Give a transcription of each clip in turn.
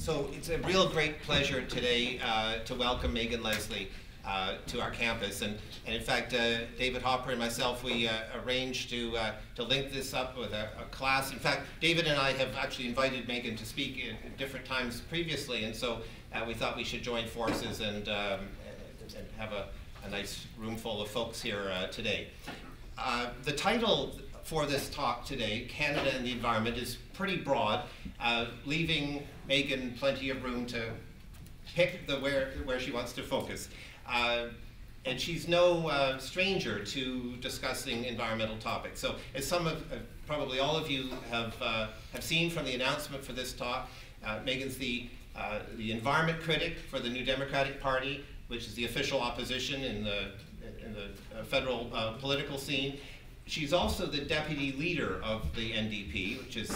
So it's a real great pleasure today uh, to welcome Megan Leslie uh, to our campus. And, and in fact, uh, David Hopper and myself, we uh, arranged to, uh, to link this up with a, a, class. In fact, David and I have actually invited Megan to speak at different times previously, and so uh, we thought we should join forces and, um, and have a, a, nice room full of folks here today. the title for this talk today, Canada and the Environment, is pretty broad, leaving Megan plenty of room to pick the where, where she wants to focus. Uh, and she's no uh, stranger to discussing environmental topics. So as some of, uh, probably all of you have, uh, have seen from the announcement for this talk, uh, Megan's the, uh, the environment critic for the New Democratic Party, which is the official opposition in the, in the federal political scene. She's also the deputy leader of the NDP, which is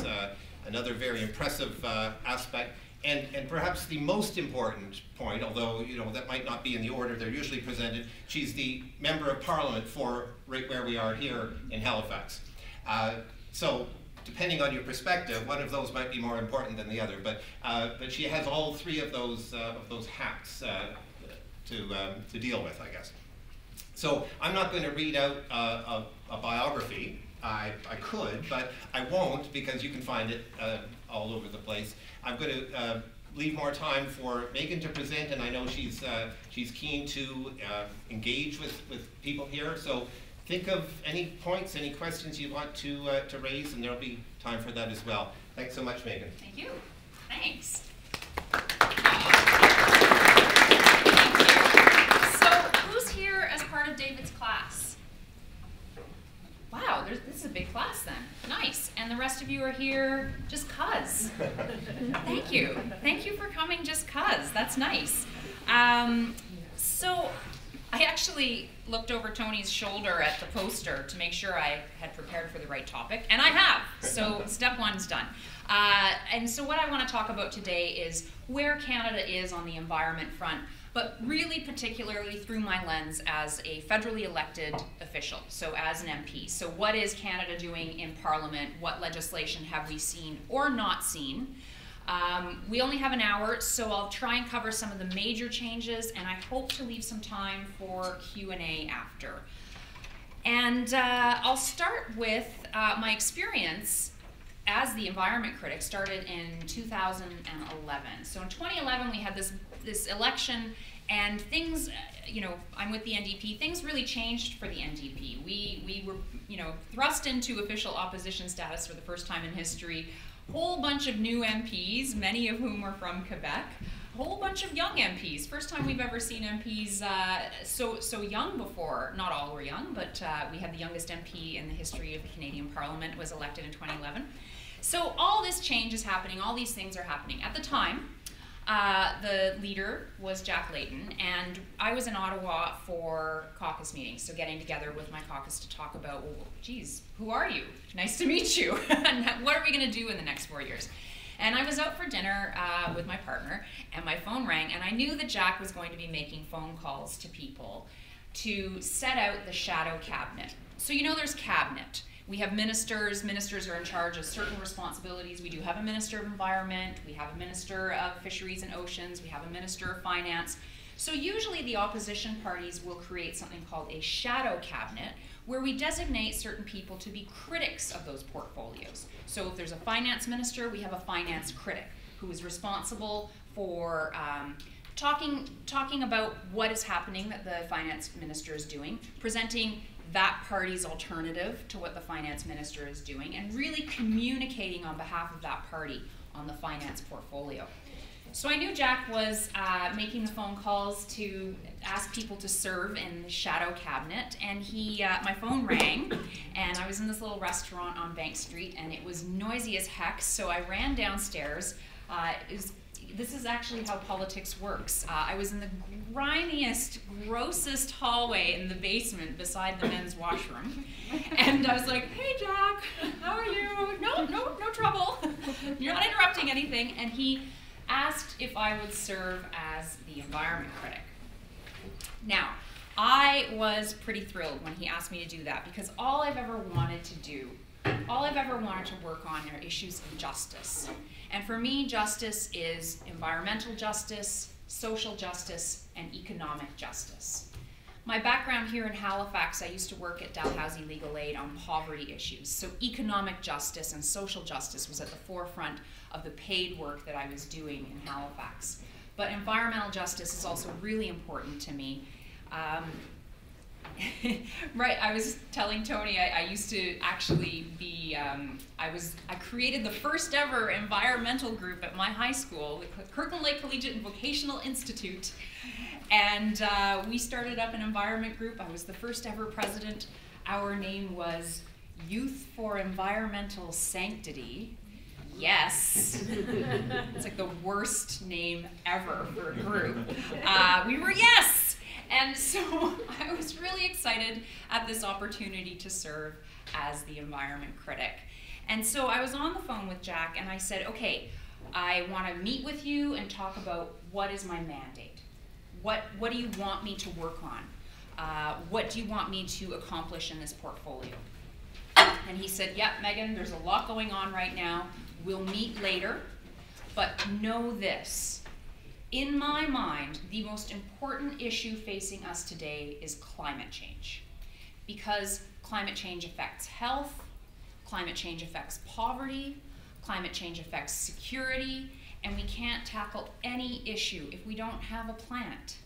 another very impressive aspect. And, and perhaps the most important point, although you know that might not be in the order they're usually presented, she's the member of parliament for right where we are here in Halifax. Uh, so depending on your perspective, one of those might be more important than the other. But uh, but she has all three of those uh, of those hats uh, to um, to deal with, I guess. So I'm not going to read out uh, a, a, biography. I, I could, but I won't because you can find it uh, all over the place. I'm going to uh, leave more time for Megan to present, and I know she's uh, she's keen to uh, engage with, with people here. So think of any points, any questions you want to uh, to raise, and there'll be time for that as well. Thanks so much, Megan. Thank you. Thanks. So who's here as part of David's class? Wow, this is a big class then. Nice. And the rest of you are here just cuz. Thank you. Thank you for coming just cuz. That's nice. Um, so I actually looked over Tony's shoulder at the poster to make sure I had prepared for the right topic, and I have. So step one's done. Uh, and so what I want to talk about today is where Canada is on the environment front but really particularly through my lens as a federally elected official, so as an MP. So what is Canada doing in Parliament? What legislation have we seen or not seen? Um, we only have an hour, so I'll try and cover some of the major changes, and I hope to leave some time for Q&A after. And uh, I'll start with uh, my experience as the environment critic started in 2011. So in 2011, we had this this election and things, uh, you know, I'm with the NDP. Things really changed for the NDP. We we were, you know, thrust into official opposition status for the first time in history. Whole bunch of new MPs, many of whom were from Quebec. Whole bunch of young MPs. First time we've ever seen MPs uh, so so young before. Not all were young, but uh, we had the youngest MP in the history of the Canadian Parliament was elected in 2011. So all this change is happening. All these things are happening at the time. Uh, the leader was Jack Layton, and I was in Ottawa for caucus meetings, so getting together with my caucus to talk about, well, geez, who are you? Nice to meet you. what are we going to do in the next four years? And I was out for dinner uh, with my partner, and my phone rang, and I knew that Jack was going to be making phone calls to people to set out the shadow cabinet. So, you know, there's cabinet. We have ministers. Ministers are in charge of certain responsibilities. We do have a minister of environment. We have a minister of fisheries and oceans. We have a minister of finance. So usually the opposition parties will create something called a shadow cabinet where we designate certain people to be critics of those portfolios. So if there's a finance minister, we have a finance critic who is responsible for um, talking, talking about what is happening that the finance minister is doing, presenting that party's alternative to what the finance minister is doing and really communicating on behalf of that party on the finance portfolio. So I knew Jack was uh, making the phone calls to ask people to serve in the shadow cabinet, and he, uh, my phone rang, and I was in this little restaurant on Bank Street, and it was noisy as heck. So I ran downstairs. Uh, it was this is actually how politics works. Uh, I was in the grimiest, grossest hallway in the basement beside the men's washroom. And I was like, hey, Jack, how are you? No, no, no trouble. You're not interrupting anything. And he asked if I would serve as the environment critic. Now, I was pretty thrilled when he asked me to do that because all I've ever wanted to do all I've ever wanted to work on are issues of justice. And for me, justice is environmental justice, social justice, and economic justice. My background here in Halifax, I used to work at Dalhousie Legal Aid on poverty issues. So economic justice and social justice was at the forefront of the paid work that I was doing in Halifax. But environmental justice is also really important to me. Um, right, I was telling Tony I, I used to actually be, um, I was, I created the first ever environmental group at my high school, the Kirkland Lake Collegiate and Vocational Institute. And uh, we started up an environment group. I was the first ever president. Our name was Youth for Environmental Sanctity. Yes. it's like the worst name ever for a group. Uh, we were yes. And so I was really excited at this opportunity to serve as the environment critic. And so I was on the phone with Jack and I said, okay, I want to meet with you and talk about what is my mandate. What, what do you want me to work on? Uh, what do you want me to accomplish in this portfolio? And he said, Yep, Megan, there's a lot going on right now. We'll meet later, but know this. In my mind, the most important issue facing us today is climate change. Because climate change affects health, climate change affects poverty, climate change affects security, and we can't tackle any issue if we don't have a planet.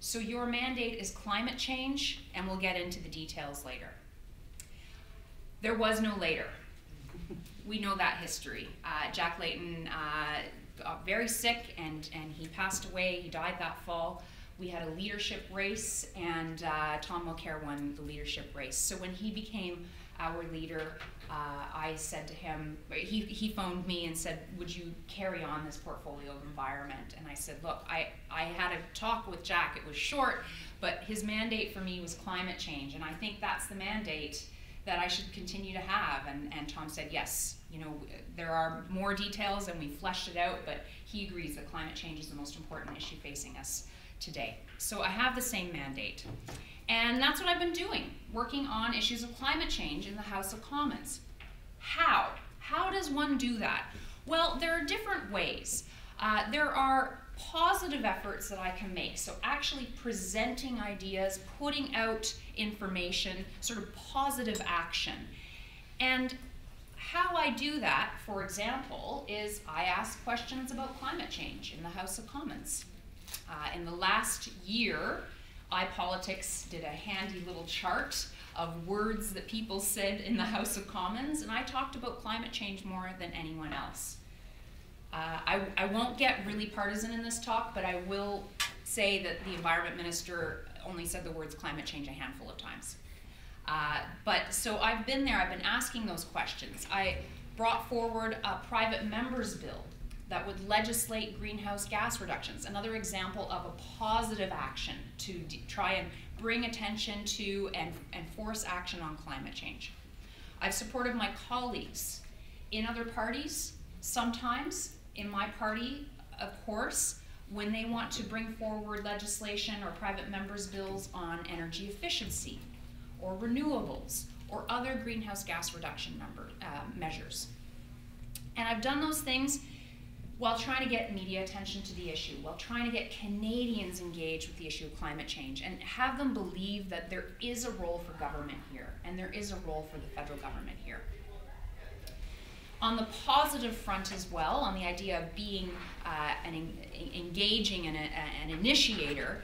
So your mandate is climate change, and we'll get into the details later. There was no later we know that history. Uh, Jack Layton uh, got very sick and, and he passed away. He died that fall. We had a leadership race, and uh, Tom Mulcair won the leadership race. So when he became our leader, uh, I said to him, he, he phoned me and said, Would you carry on this portfolio of environment? And I said, Look, I, I had a talk with Jack. It was short, but his mandate for me was climate change. And I think that's the mandate that I should continue to have. And, and Tom said, yes, you know, there are more details and we fleshed it out, but he agrees that climate change is the most important issue facing us today. So I have the same mandate. And that's what I've been doing, working on issues of climate change in the House of Commons. How? How does one do that? Well, there are different ways. Uh, there are positive efforts that I can make. So actually presenting ideas, putting out information, sort of positive action. And how I do that, for example, is I ask questions about climate change in the House of Commons. Uh, in the last year, iPolitics did a handy little chart of words that people said in the House of Commons, and I talked about climate change more than anyone else. Uh, I, I won't get really partisan in this talk, but I will say that the environment minister only said the words climate change a handful of times. Uh, but so I've been there, I've been asking those questions. I brought forward a private members bill that would legislate greenhouse gas reductions. Another example of a positive action to try and bring attention to and, and force action on climate change. I've supported my colleagues in other parties, sometimes in my party, of course, when they want to bring forward legislation or private members' bills on energy efficiency or renewables or other greenhouse gas reduction number, uh, measures. And I've done those things while trying to get media attention to the issue, while trying to get Canadians engaged with the issue of climate change and have them believe that there is a role for government here and there is a role for the federal government here on the positive front as well, on the idea of being uh, an engaging and an initiator,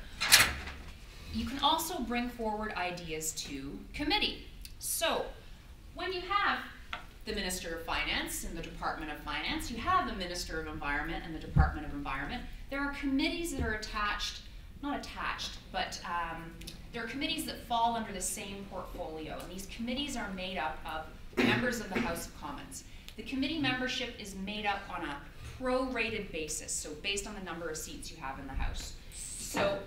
you can also bring forward ideas to committee. So, when you have the Minister of Finance and the Department of Finance, you have the Minister of Environment and the Department of Environment. There are committees that are attached, not attached, but um, there are committees that fall under the same portfolio, and these committees are made up of members of the House of Commons. The committee membership is made up on a prorated basis, so based on the number of seats you have in the House. So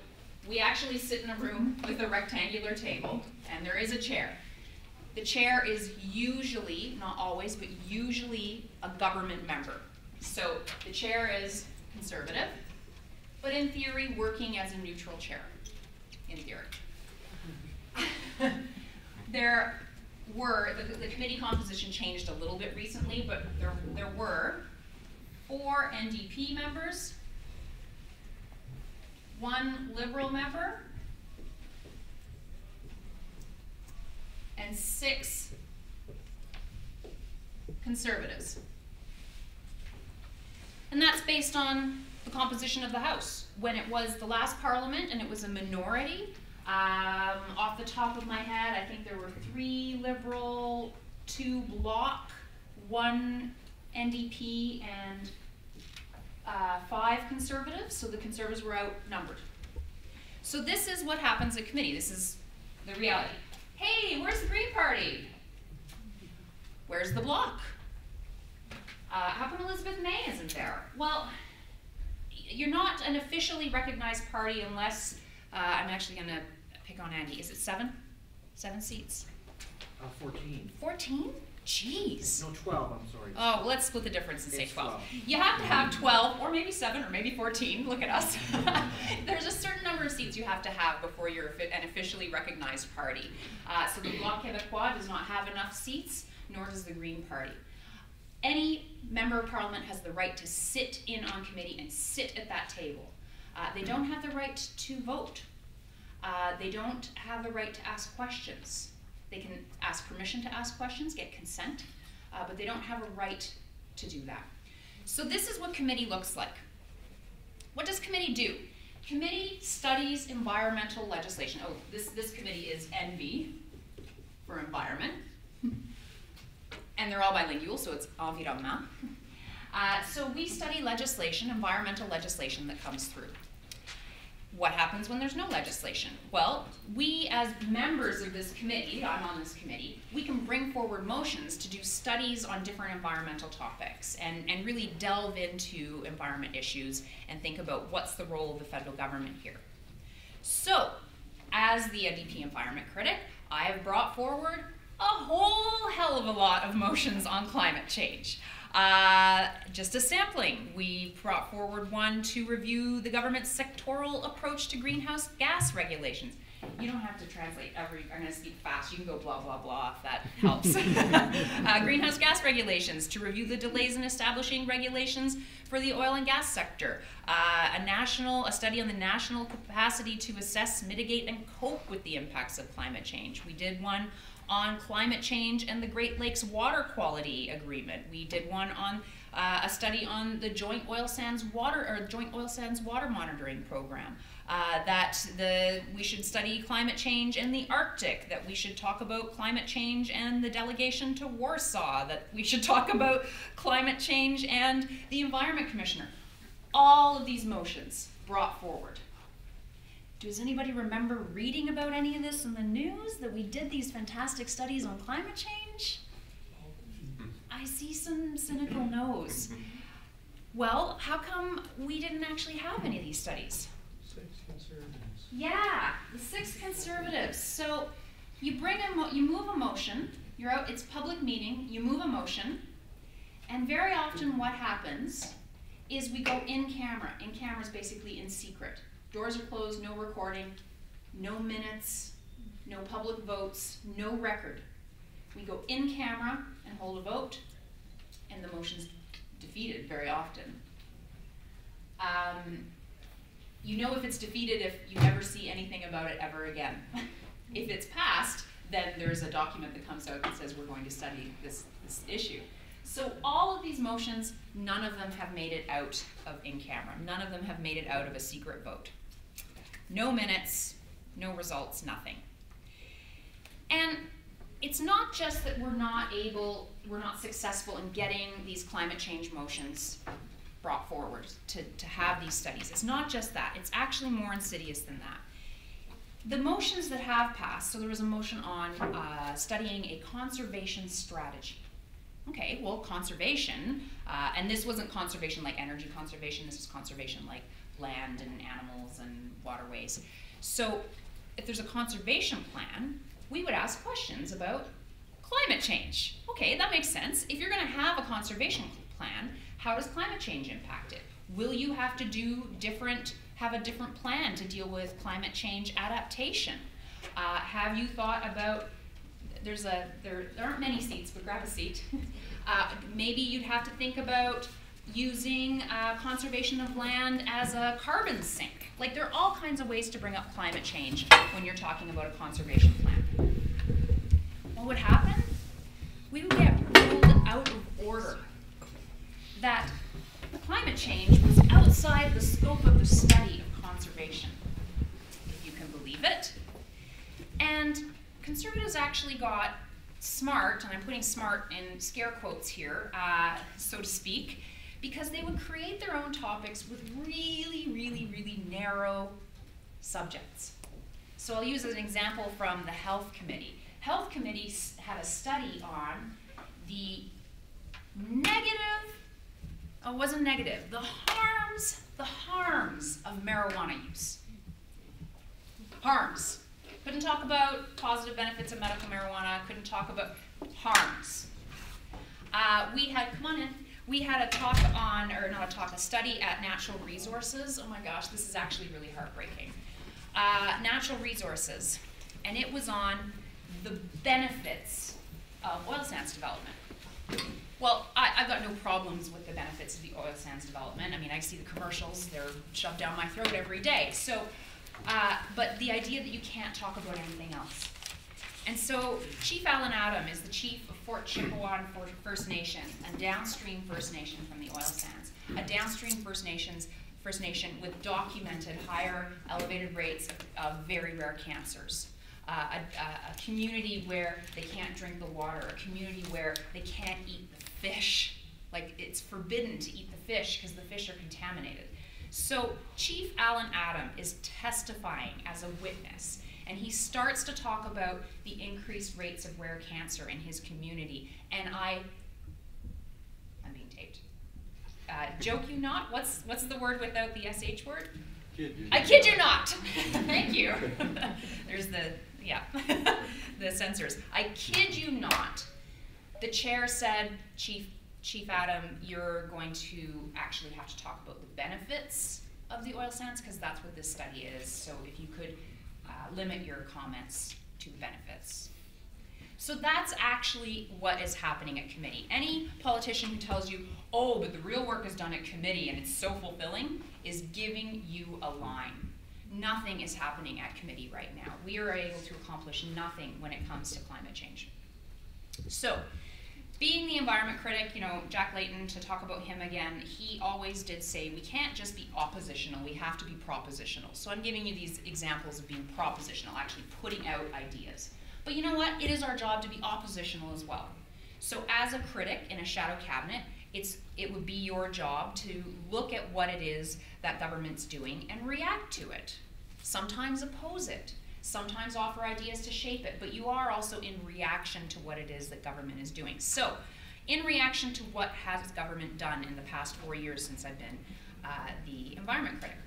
we actually sit in a room with a rectangular table, and there is a chair. The chair is usually, not always, but usually a government member. So the chair is conservative, but in theory working as a neutral chair, in theory. there were, the, the committee composition changed a little bit recently, but there, there were four NDP members, one Liberal member, and six Conservatives. And that's based on the composition of the House. When it was the last Parliament and it was a minority, um, off the top of my head, I think there were three Liberal, two Bloc, one NDP, and uh, five Conservatives. So the Conservatives were outnumbered. So this is what happens at committee. This is the reality. Hey, where's the Green Party? Where's the Bloc? Uh, how come Elizabeth May isn't there? Well, you're not an officially recognized party unless uh, I'm actually going to pick on Andy. Is it seven? Seven seats? Uh, 14. 14? Jeez. No, 12, I'm sorry. Oh, well, let's split the difference and say 12. 12. You have to have 12, or maybe 7, or maybe 14. Look at us. There's a certain number of seats you have to have before you're an officially recognized party. Uh, so the Bloc Québécois does not have enough seats, nor does the Green Party. Any member of parliament has the right to sit in on committee and sit at that table. Uh, they don't have the right to vote. Uh, they don't have the right to ask questions. They can ask permission to ask questions, get consent, uh, but they don't have a right to do that. So this is what committee looks like. What does committee do? Committee studies environmental legislation. Oh, this, this committee is ENVI for environment. And they're all bilingual, so it's environnement. Uh, so we study legislation, environmental legislation that comes through. What happens when there's no legislation? Well, we as members of this committee, I'm on this committee, we can bring forward motions to do studies on different environmental topics and, and really delve into environment issues and think about what's the role of the federal government here. So, as the NDP environment critic, I have brought forward a whole hell of a lot of motions on climate change. Uh, just a sampling. We brought forward one to review the government's sectoral approach to greenhouse gas regulations. You don't have to translate every, I'm going to speak fast. You can go blah, blah, blah if that helps. uh, greenhouse gas regulations to review the delays in establishing regulations for the oil and gas sector. Uh, a national, a study on the national capacity to assess, mitigate, and cope with the impacts of climate change. We did one on climate change and the Great Lakes Water Quality Agreement. We did one on uh, a study on the Joint Oil Sands Water or Joint Oil Sands Water Monitoring Program. Uh, that the we should study climate change in the Arctic. That we should talk about climate change and the delegation to Warsaw. That we should talk about climate change and the Environment Commissioner. All of these motions brought forward. Does anybody remember reading about any of this in the news? That we did these fantastic studies on climate change? I see some cynical no's. Well, how come we didn't actually have any of these studies? Six conservatives. Yeah, the six conservatives. So you bring a mo- you move a motion. You're out. It's public meeting. You move a motion, and very often what happens is we go in camera. In camera is basically in secret. Doors are closed. No recording. No minutes. No public votes. No record. We go in camera and hold a vote, and the motion's defeated very often. Um, you know if it's defeated if you never see anything about it ever again. if it's passed, then there's a document that comes out that says we're going to study this, this issue. So all of these motions, none of them have made it out of in camera. None of them have made it out of a secret vote. No minutes, no results, nothing. And it's not just that we're not able, we're not successful in getting these climate change motions brought forward to, to have these studies. It's not just that, it's actually more insidious than that. The motions that have passed, so there was a motion on uh, studying a conservation strategy. Okay, well, conservation, uh, and this wasn't conservation like energy conservation, this is conservation like land and animals and waterways. So, if there's a conservation plan, we would ask questions about climate change. Okay, that makes sense. If you're going to have a conservation plan, how does climate change impact it? Will you have to do different, have a different plan to deal with climate change adaptation? Uh, have you thought about there's a there, there aren't many seats, but grab a seat. Uh, maybe you'd have to think about using uh, conservation of land as a carbon sink. Like there are all kinds of ways to bring up climate change when you're talking about a conservation plan. What would happen? We would get ruled out of order. That climate change was outside the scope of the study of conservation, if you can believe it. And conservatives actually got smart, and I'm putting smart in scare quotes here, uh, so to speak, because they would create their own topics with really, really, really narrow subjects. So I'll use an example from the Health Committee. Health Committee had a study on the negative, oh, it wasn't negative, the harms, the harms of marijuana use. Harms. Couldn't talk about positive benefits of medical marijuana, couldn't talk about harms. Uh, we had, come on in, we had a talk on, or not a talk, a study at Natural Resources. Oh my gosh, this is actually really heartbreaking. Uh, natural Resources, and it was on the benefits of oil sands development. Well, I, have got no problems with the benefits of the oil sands development. I mean, I see the commercials, they're shoved down my throat every day. So uh, but the idea that you can't talk about anything else. And so Chief Allan Adam is the chief of Fort First Nation, a downstream First Nation from the oil sands, a downstream First Nations First Nation with documented higher elevated rates of, of very rare cancers. Uh, a, a, community where they can't drink the water, a community where they can't eat the fish. Like it's forbidden to eat the fish because the fish are contaminated. So Chief Allan Adam is testifying as a witness, and he starts to talk about the increased rates of rare cancer in his community. And I, I'm being taped. Uh, joke you not? What's what's the word without the sh word? Kid you I kid you not. Thank you. There's the yeah, the censors. I kid you not. The chair said, Chief Chief Adam, you're going to actually have to talk about the benefits of the oil sands because that's what this study is. So if you could Uh, limit your comments to benefits. So that's actually what is happening at committee. Any politician who tells you, oh, but the real work is done at committee and it's so fulfilling, is giving you a line. Nothing is happening at committee right now. We are able to accomplish nothing when it comes to climate change. So being the environment critic, you know, Jack Layton, to talk about him again, he always did say we can't just be oppositional, we have to be propositional. So I'm giving you these examples of being propositional, actually putting out ideas. But you know what? It is our job to be oppositional as well. So as a critic in a shadow cabinet, it's it would be your job to look at what it is that government's doing and react to it. Sometimes oppose it sometimes offer ideas to shape it, but you are also in reaction to what it is that government is doing. So, in reaction to what has government done in the past four years since I've been uh, the environment critic.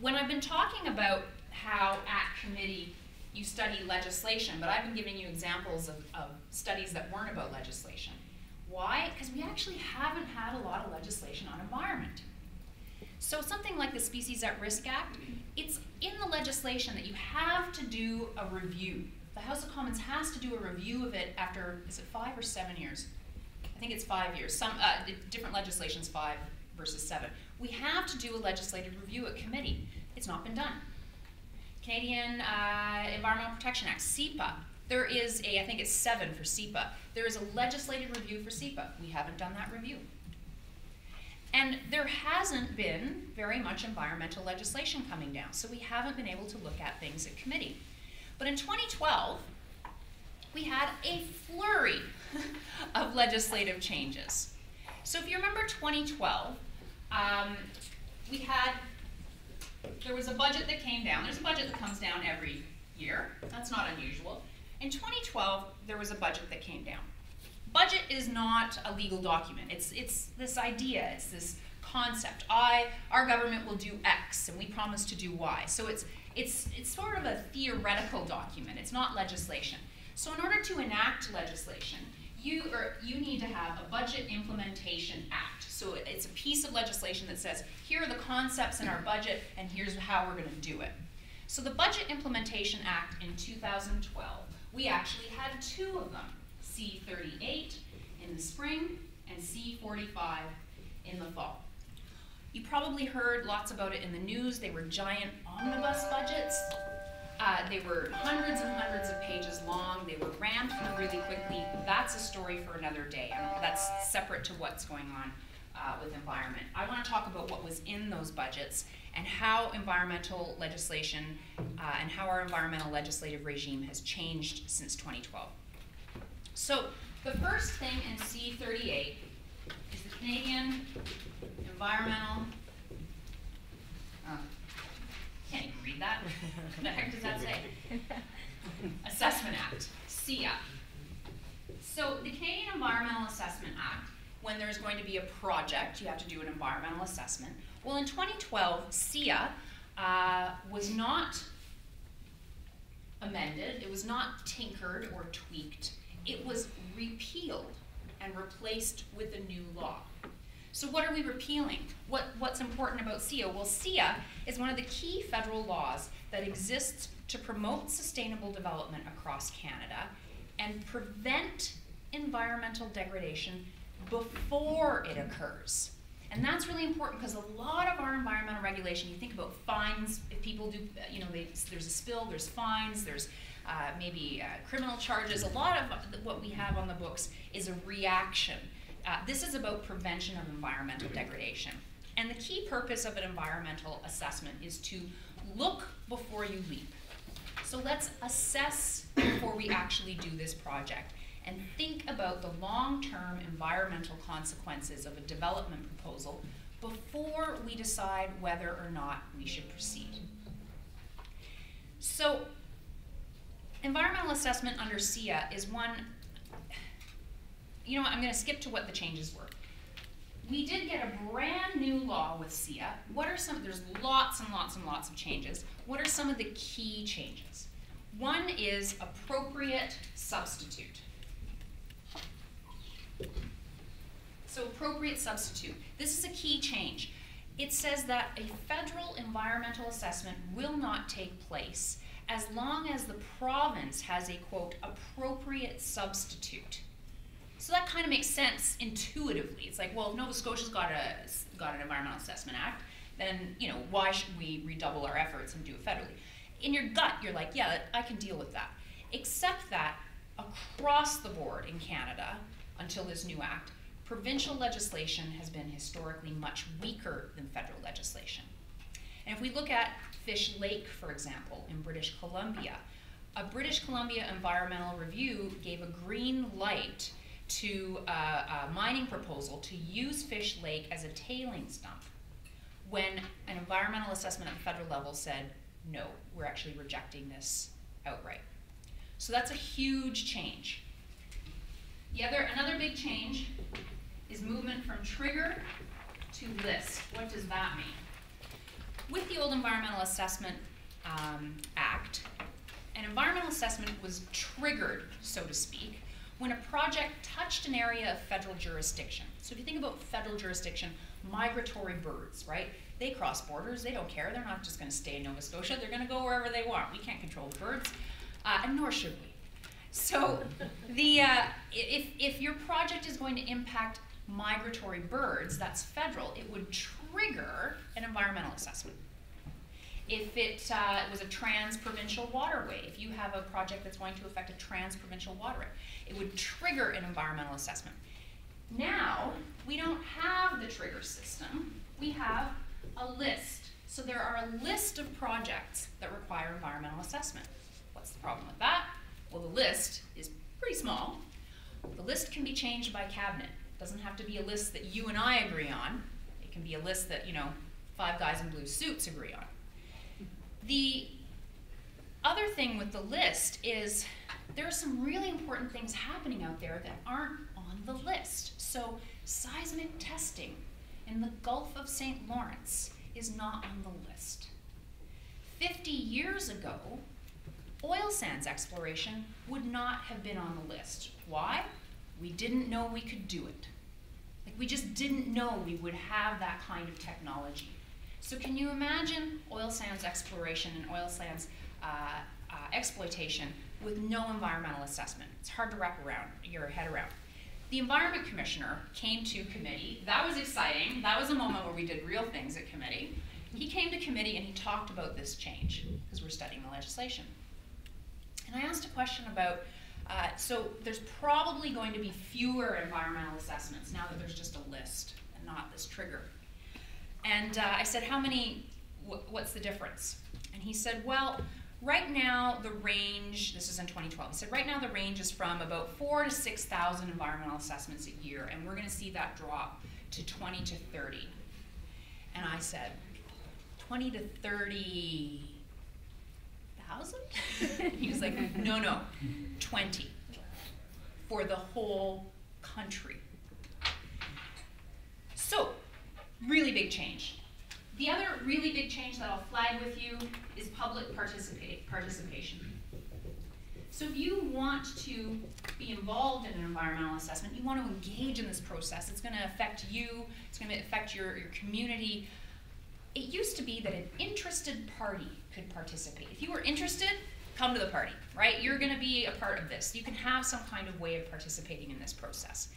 When I've been talking about how at committee you study legislation, but I've been giving you examples of, of studies that weren't about legislation. Why? Because we actually haven't had a lot of legislation on environment. So something like the Species at Risk Act, it's in the legislation that you have to do a review. The House of Commons has to do a review of it after, is it five or seven years? I think it's five years. Some uh, different legislations, five versus seven. We have to do a legislative review at committee. It's not been done. Canadian uh, Environmental Protection Act, CEPA. There is a, I think it's seven for CEPA. There is a legislative review for CEPA. We haven't done that review. And there hasn't been very much environmental legislation coming down, so we haven't been able to look at things at committee. But in 2012, we had a flurry of legislative changes. So if you remember 2012, um, we had, there was a budget that came down. There's a budget that comes down every year. That's not unusual. In 2012, there was a budget that came down budget is not a legal document. It's, it's this idea, it's this concept. I, our government will do X and we promise to do Y. So it's, it's, it's sort of a theoretical document. It's not legislation. So in order to enact legislation, you, or you need to have a Budget Implementation Act. So it's a piece of legislation that says, here are the concepts in our budget and here's how we're going to do it. So the Budget Implementation Act in 2012, we actually had two of them, C38 in the spring and C45 in the fall. You probably heard lots about it in the news. They were giant omnibus budgets. Uh, they were hundreds and hundreds of pages long. They were rammed through really quickly. That's a story for another day. and that's separate to what's going on uh, with environment. I want to talk about what was in those budgets and how environmental legislation uh, and how our environmental legislative regime has changed since 2012. So the first thing in C38 is the Canadian Environmental, oh, can't even read that. What the heck does that say? Assessment Act, CEAA. So the Canadian Environmental Assessment Act, when there's going to be a project, you have to do an environmental assessment. Well, in 2012, CEAA uh, was not amended, it was not tinkered or tweaked, it was repealed and replaced with a new law. So what are we repealing? What, what's important about CEAA? Well, CEAA is one of the key federal laws that exists to promote sustainable development across Canada and prevent environmental degradation before it occurs. And that's really important because a lot of our environmental regulation, you think about fines, if people do, you know, they, there's a spill, there's fines, there's uh, maybe uh, criminal charges. A lot of what we have on the books is a reaction uh, this is about prevention of environmental degradation. And the key purpose of an environmental assessment is to look before you leap. So let's assess before we actually do this project and think about the long-term environmental consequences of a development proposal before we decide whether or not we should proceed. So environmental assessment under CEAA is one you know what, I'm going to skip to what the changes were. We did get a brand new law with CEAA. What are some, there's lots and lots and lots of changes. What are some of the key changes? One is appropriate substitute. So appropriate substitute. This is a key change. It says that a federal environmental assessment will not take place as long as the province has a quote appropriate substitute. So that kind of makes sense intuitively. It's like, well, if Nova Scotia's got a got an Environmental Assessment Act, then you know why should we redouble our efforts and do it federally? In your gut, you're like, yeah, I can deal with that. Except that across the board in Canada, until this new act, provincial legislation has been historically much weaker than federal legislation. And if we look at Fish Lake, for example, in British Columbia, a British Columbia environmental review gave a green light to a, a mining proposal to use Fish Lake as a tailings dump when an environmental assessment at the federal level said, no, we're actually rejecting this outright. So that's a huge change. The other, another big change is movement from trigger to list. What does that mean? With the old Environmental Assessment um, Act, an environmental assessment was triggered, so to speak, when a project touched an area of federal jurisdiction. So if you think about federal jurisdiction, migratory birds, right? They cross borders, they don't care, they're not just gonna stay in Nova Scotia, they're gonna go wherever they want. We can't control the birds, uh, and nor should we. So the, uh, if, if your project is going to impact migratory birds, that's federal, it would trigger an environmental assessment. If it uh, was a trans-provincial waterway, if you have a project that's going to affect a trans-provincial waterway, it would trigger an environmental assessment. Now, we don't have the trigger system, we have a list. So there are a list of projects that require environmental assessment. What's the problem with that? Well, the list is pretty small. The list can be changed by cabinet. It doesn't have to be a list that you and I agree on. Can be a list that, you know, five guys in blue suits agree on. The other thing with the list is there are some really important things happening out there that aren't on the list. So seismic testing in the Gulf of St. Lawrence is not on the list. 50 years ago, oil sands exploration would not have been on the list. Why? We didn't know we could do it. We just didn't know we would have that kind of technology. So can you imagine oil sands exploration and oil sands uh, uh, exploitation with no environmental assessment? It's hard to wrap around your head around. The Environment Commissioner came to committee. That was exciting. That was a moment where we did real things at committee. He came to committee and he talked about this change because we're studying the legislation. And I asked a question about uh, so there's probably going to be fewer environmental assessments now that there's just a list and not this trigger. And uh, I said, how many, wh what's the difference? And he said, well, right now the range, this is in 2012, he said, right now the range is from about four to 6,000 environmental assessments a year, and we're gonna see that drop to 20 to 30. And I said, 20 to 30 thousand? he was like, no, no, 20 for the whole country. So, really big change. The other really big change that I'll flag with you is public participation. So if you want to be involved in an environmental assessment, you want to engage in this process, it's going to affect you, it's going to affect your, your community. It used to be that an interested party could participate. If you were interested, come to the party, right? You're going to be a part of this. You can have some kind of way of participating in this process.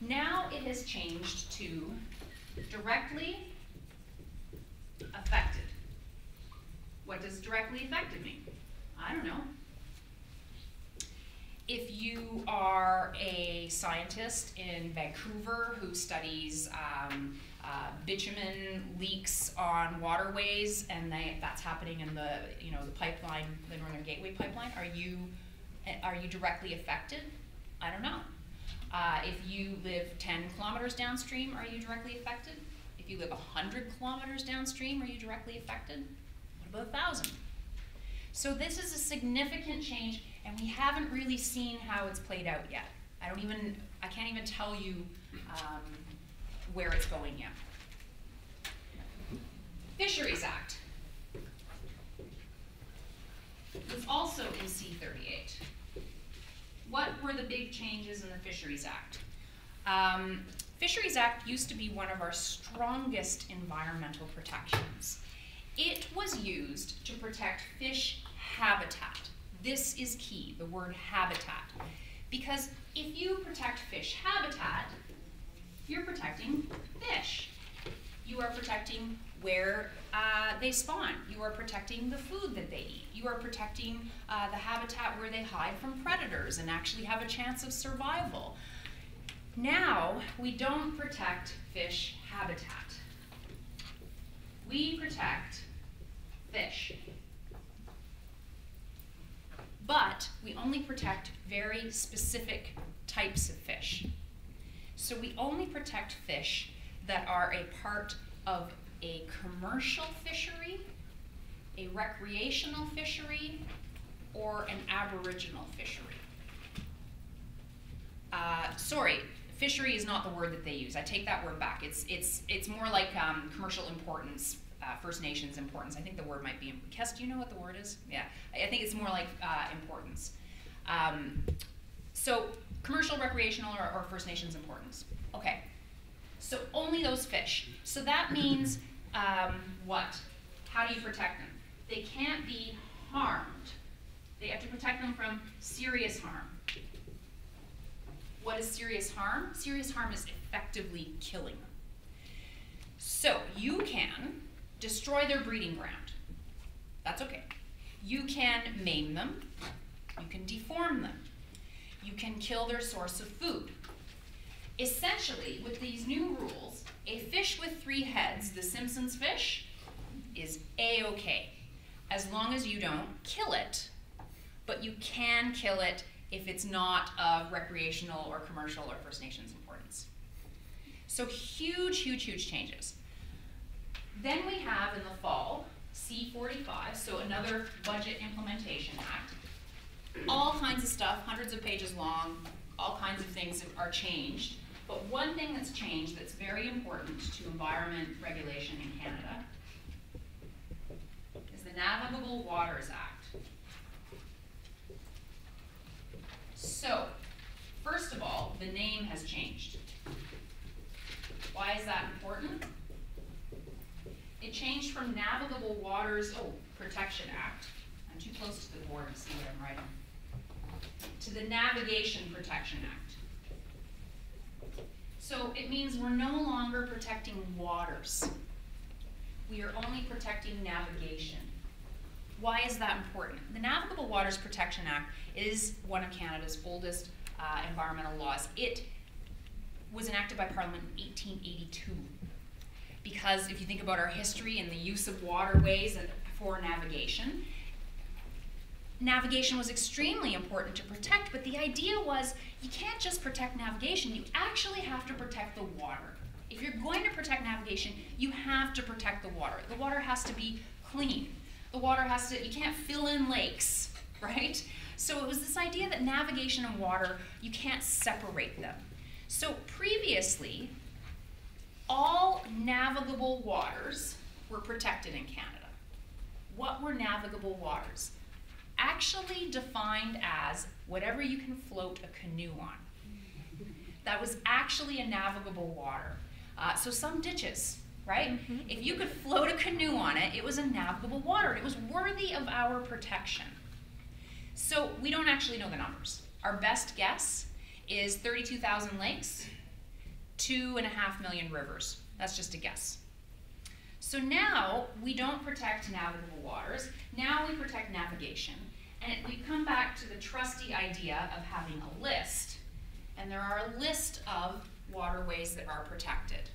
Now it has changed to directly affected. What does directly affected mean? I don't know. If you are a scientist in Vancouver who studies um, uh, bitumen leaks on waterways, and they, that's happening in the you know the pipeline, the Northern Gateway pipeline, are you are you directly affected? I don't know. Uh, if you live 10 kilometers downstream, are you directly affected? If you live 100 kilometers downstream, are you directly affected? What about 1,000? So this is a significant change, and we haven't really seen how it's played out yet. I don't even, I can't even tell you um, where it's going yet. Fisheries Act was also in C38. What were the big changes in the Fisheries Act? Um, Fisheries Act used to be one of our strongest environmental protections. It was used to protect fish habitat. This is key, the word habitat. Because if you protect fish habitat, you're protecting fish. You are protecting where uh, they spawn. You are protecting the food that they eat. You are protecting uh, the habitat where they hide from predators and actually have a chance of survival. Now, we don't protect fish habitat. We protect fish. But we only protect very specific types of fish. So we only protect fish that are a part of a commercial fishery, a recreational fishery, or an aboriginal fishery. Uh, sorry, fishery is not the word that they use. I take that word back. It's, it's, it's more like um, commercial importance, uh, First Nations importance. I think the word might be, Kes, do you know what the word is? Yeah, I think it's more like uh, importance. Um, so commercial, recreational, or, or First Nations importance. Okay, so only those fish. So that means um, what? How do you protect them? They can't be harmed. They have to protect them from serious harm. What is serious harm? Serious harm is effectively killing them. So you can destroy their breeding ground. That's okay. You can maim them. You can deform them. You can kill their source of food. Essentially, with these new rules, a fish with three heads, the Simpsons fish, is a-okay, as long as you don't kill it. But you can kill it if it's not of recreational or commercial or First Nations importance. So huge, huge, huge changes. Then we have in the fall, C45, so another budget implementation act. All kinds of stuff, hundreds of pages long, all kinds of things are changed. But one thing that's changed that's very important to environment regulation in Canada is the Navigable Waters Act. So, first of all, the name has changed. Why is that important? it changed from Navigable Waters, oh, Protection Act. I'm too close to the board to see what I'm writing. To the Navigation Protection Act. So it means we're no longer protecting waters. We are only protecting navigation. Why is that important? The Navigable Waters Protection Act is one of Canada's oldest uh, environmental laws. It was enacted by Parliament in 1882 because if you think about our history and the use of waterways for navigation, navigation was extremely important to protect, but the idea was you can't just protect navigation, you actually have to protect the water. If you're going to protect navigation, you have to protect the water. The water has to be clean. The water has to, you can't fill in lakes, right? So it was this idea that navigation and water, you can't separate them. So previously, all navigable waters were protected in Canada. What were navigable waters? Actually defined as whatever you can float a canoe on. That was actually a navigable water. Uh, so some ditches, right? Mm-hmm. If you could float a canoe on it, it was a navigable water. It was worthy of our protection. So we don't actually know the numbers. Our best guess is 32,000 lakes, two and a half million rivers. That's just a guess. So now we don't protect navigable waters, now we protect navigation. And we come back to the trusty idea of having a list. And there are a list of waterways that are protected.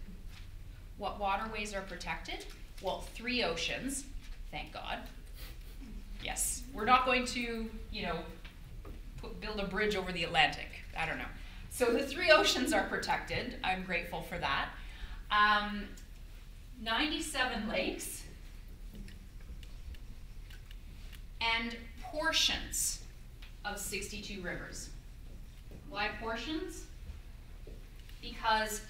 What waterways are protected? Well, three oceans, thank God. Yes, we're not going to, you know, put, build a bridge over the Atlantic. I don't know. So the three oceans are protected. I'm grateful for that. Um, 97 lakes and portions of 62 rivers. Why portions? Because,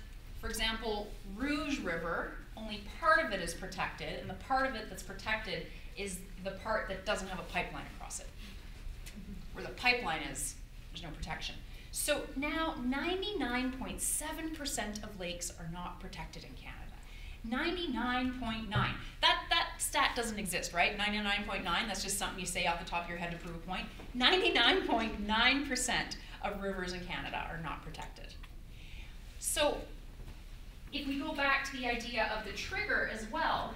for example, Rouge River, only part of it is protected, and the part of it that's protected is the part that doesn't have a pipeline across it. Where the pipeline is, there's no protection. So now 99.7% of lakes are not protected in Canada. 99.9. That that stat doesn't exist, right? 99.9, that's just something you say off the top of your head to prove a point. 99.9% of rivers in Canada are not protected. So if we go back to the idea of the trigger as well,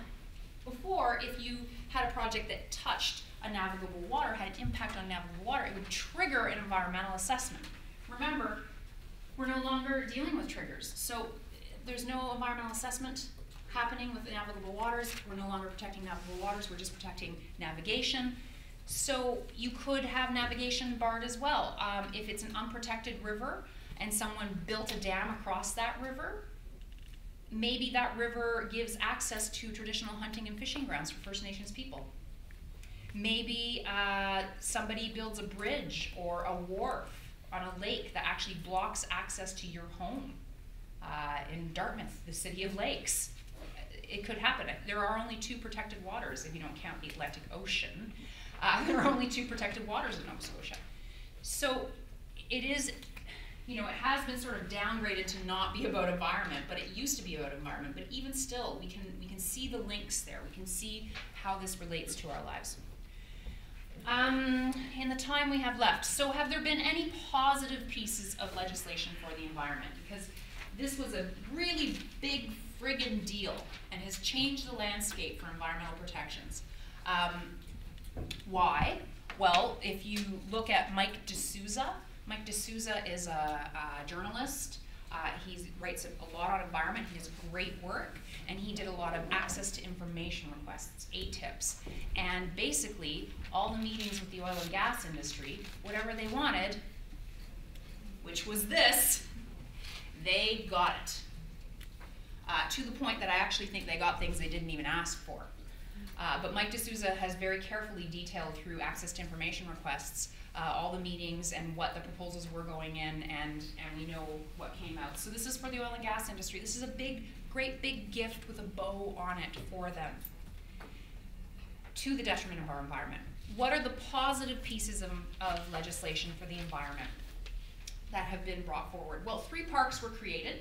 before if you had a project that touched a navigable water, had an impact on navigable water, it would trigger an environmental assessment. Remember, we're no longer dealing with triggers. So there's no environmental assessment happening with navigable waters. We're no longer protecting navigable waters, we're just protecting navigation. So you could have navigation barred as well. Um, if it's an unprotected river and someone built a dam across that river, maybe that river gives access to traditional hunting and fishing grounds for First Nations people. Maybe uh, somebody builds a bridge or a wharf on a lake that actually blocks access to your home. Uh, in Dartmouth, the city of lakes, it could happen. There are only two protected waters if you don't count the Atlantic Ocean. Uh, there are only two protected waters in Nova Scotia. So it is, you know, it has been sort of downgraded to not be about environment, but it used to be about environment. But even still, we can we can see the links there. We can see how this relates to our lives. Um, in the time we have left, so have there been any positive pieces of legislation for the environment? Because this was a really big friggin' deal and has changed the landscape for environmental protections. Um, why? Well, if you look at Mike De Souza, Mike De Souza is a, a journalist. Uh, he writes a lot on environment. He does great work, and he did a lot of access to information requests, ATIPs, and basically all the meetings with the oil and gas industry, whatever they wanted, which was this, they got it. Uh, to the point that I actually think they got things they didn't even ask for. Uh, but Mike De Souza has very carefully detailed through access to information requests uh, all the meetings and what the proposals were going in, and, and we know what came out. So this is for the oil and gas industry. This is a big, great big gift with a bow on it for them to the detriment of our environment. What are the positive pieces of, of legislation for the environment that have been brought forward? Well, three parks were created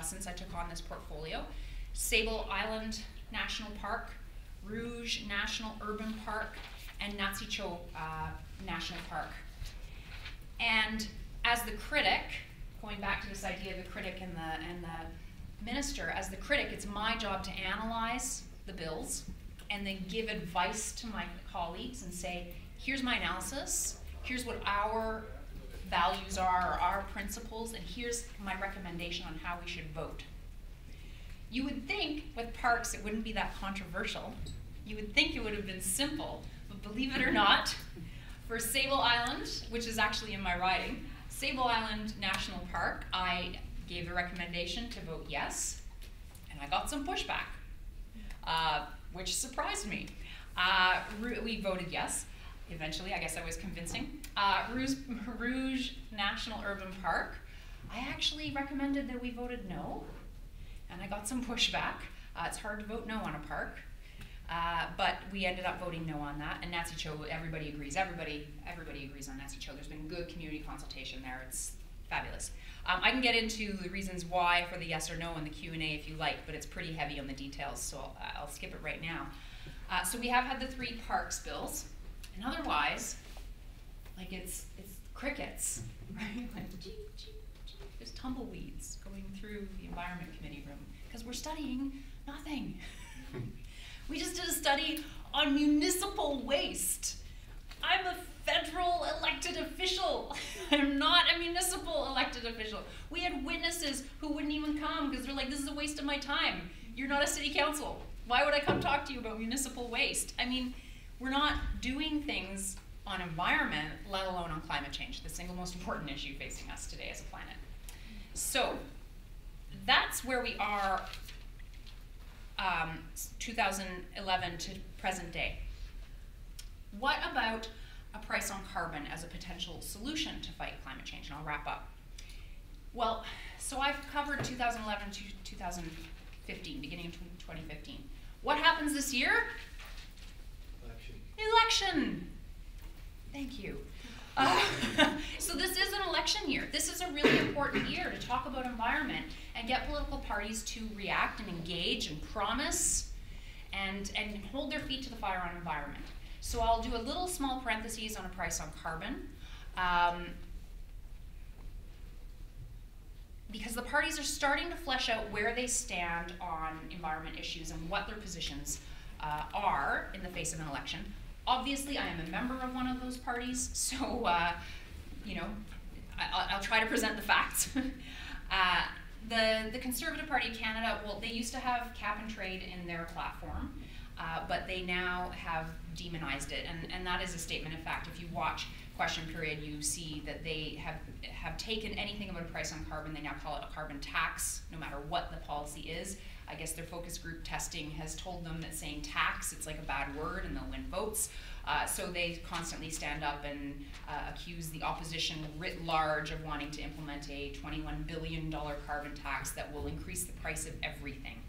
since I took on this portfolio. Sable Island National Park, Rouge National Urban Park, and Naats'ihch'oh uh, National Park. And as the critic, going back to this idea of the critic and the, and the minister, as the critic, it's my job to analyze the bills and then give advice to my colleagues and say, here's my analysis, here's what our values are or our principles, and here's my recommendation on how we should vote. You would think with parks it wouldn't be that controversial. You would think it would have been simple, but believe it or not, for Sable Island, which is actually in my writing, Sable Island National Park, I gave a recommendation to vote yes, and I got some pushback, uh, which surprised me. Uh, we voted yes. Eventually, I guess I was convincing. Uh, Rouge, Rouge National Urban Park, I actually recommended that we voted no, and I got some pushback. Uh, it's hard to vote no on a park. Uh, but we ended up voting no on that, and Naats'ihch'oh, everybody agrees. Everybody, everybody agrees on Naats'ihch'oh. There's been good community consultation there. It's fabulous. Um, I can get into the reasons why for the yes or no in the Q and A if you like, but it's pretty heavy on the details, so I'll, I'll skip it right now. Uh, so we have had the three parks bills, and otherwise, like it's it's crickets, right? Like gee, gee, gee. there's tumbleweeds going through the environment committee room because we're studying nothing. We just did a study on municipal waste. I'm a federal elected official. I'm not a municipal elected official. We had witnesses who wouldn't even come because they're like, this is a waste of my time. You're not a city council. Why would I come talk to you about municipal waste? I mean, we're not doing things on environment, let alone on climate change, the single most important issue facing us today as a planet. So, that's where we are um, 2011 to present day. What about a price on carbon as a potential solution to fight climate change? And I'll wrap up. Well, so I've covered 2011 to 2015, beginning of 2015. What happens this year? Election. Thank you. Uh, so this is an election year. This is a really important year to talk about environment and get political parties to react and engage and promise and, and hold their feet to the fire on environment. So I'll do a little small parentheses on a price on carbon. Um, because the parties are starting to flesh out where they stand on environment issues and what their positions uh, are in the face of an election. Obviously, I am a member of one of those parties, so uh, you know, I, will try to present the facts. uh, the the Conservative Party of Canada, well, they used to have cap and trade in their platform, uh, but they now have demonized it, and and that is a statement of fact. If you watch question period, you see that they have have taken anything about a price on carbon. They now call it a carbon tax, no matter what the policy is. I guess their focus group testing has told them that saying tax, it's like a bad word and they'll win votes. Uh, so they constantly stand up and uh, accuse the opposition writ large of wanting to implement a $21 billion carbon tax that will increase the price of everything.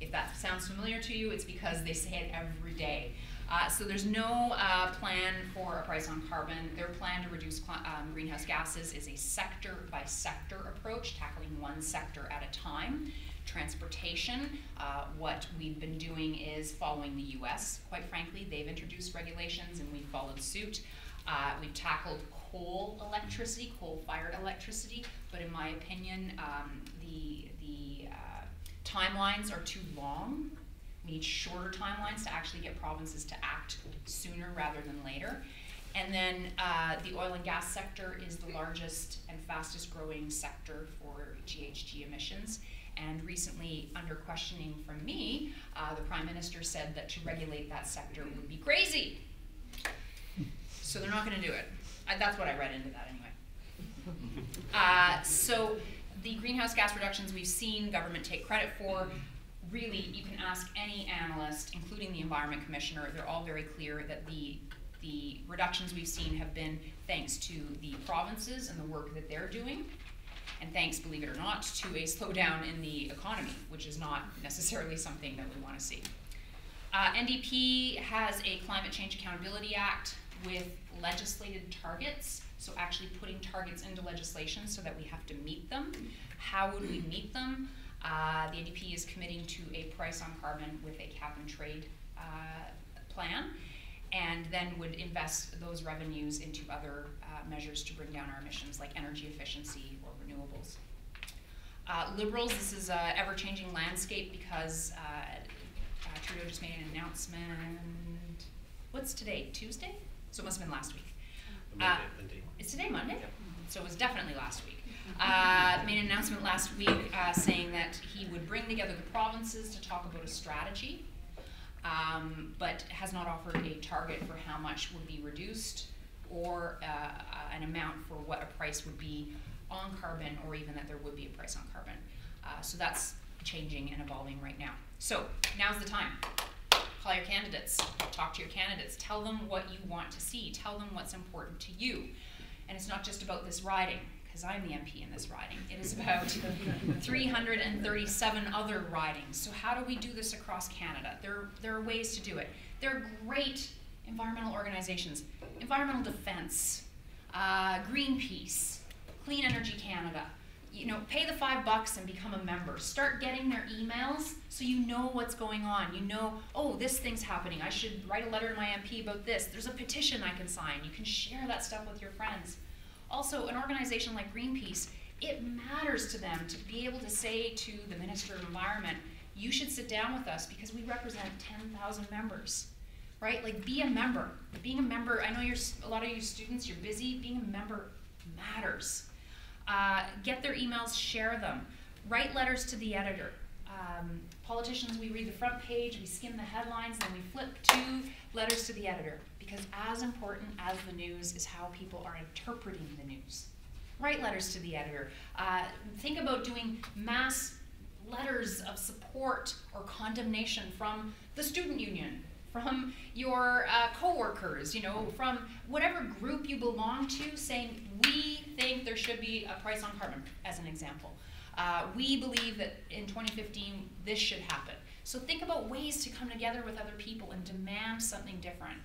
If that sounds familiar to you, it's because they say it every day. Uh, so there's no uh, plan for a price on carbon. Their plan to reduce um, greenhouse gases is a sector by sector approach, tackling one sector at a time transportation. Uh, what we've been doing is following the US. Quite frankly, they've introduced regulations and we've followed suit. Uh, we've tackled coal electricity, coal-fired electricity, but in my opinion, um, the, the uh, timelines are too long. We need shorter timelines to actually get provinces to act sooner rather than later. And then uh, the oil and gas sector is the largest and fastest growing sector for GHG emissions. And recently, under questioning from me, uh, the Prime Minister said that to regulate that sector would be crazy. So they're not going to do it. I, that's what I read into that anyway. Uh, so the greenhouse gas reductions we've seen government take credit for, really, you can ask any analyst, including the Environment Commissioner, they're all very clear that the the reductions we've seen have been thanks to the provinces and the work that they're doing and thanks, believe it or not, to a slowdown in the economy, which is not necessarily something that we want to see. Uh, NDP has a Climate Change Accountability Act with legislated targets, so actually putting targets into legislation so that we have to meet them. How would we meet them? Uh, the NDP is committing to a price on carbon with a cap and trade uh, plan, and then would invest those revenues into other uh, measures to bring down our emissions, like energy efficiency. Uh, liberals, this is an ever-changing landscape because uh, uh, Trudeau just made an announcement. What's today? Tuesday? So it must have been last week. Monday, Uh, Monday. Is today Monday? So it was definitely last week. Uh, made an announcement last week uh, saying that he would bring together the provinces to talk about a strategy, um, but has not offered a target for how much would be reduced or uh, uh, an amount for what a price would be on carbon or even that there would be a price on carbon. Uh, so that's changing and evolving right now. So now's the time call your candidates, talk to your candidates, tell them what you want to see, tell them what's important to you. And it's not just about this riding, because I'm the MP in this riding. It is about 337 other ridings. So how do we do this across Canada? There, there are ways to do it. There are great environmental organizations, Environmental Defense, uh, Greenpeace, Clean Energy Canada, you know, pay the five bucks and become a member. Start getting their emails so you know what's going on. You know, oh, this thing's happening. I should write a letter to my MP about this. There's a petition I can sign. You can share that stuff with your friends. Also, an organization like Greenpeace, it matters to them to be able to say to the Minister of Environment, you should sit down with us because we represent 10,000 members. Right? Like, be a member. Being a member, I know you're a lot of you students, you're busy. Being a member matters. Uh, get their emails, share them. Write letters to the editor. Um, politicians, we read the front page, we skim the headlines, then we flip to letters to the editor. Because as important as the news is how people are interpreting the news. Write letters to the editor. Uh, think about doing mass letters of support or condemnation from the student union, from your uh, coworkers, you know, from whatever group you belong to, saying we think there should be a price on carbon, as an example. Uh, we believe that in 2015 this should happen. So think about ways to come together with other people and demand something different.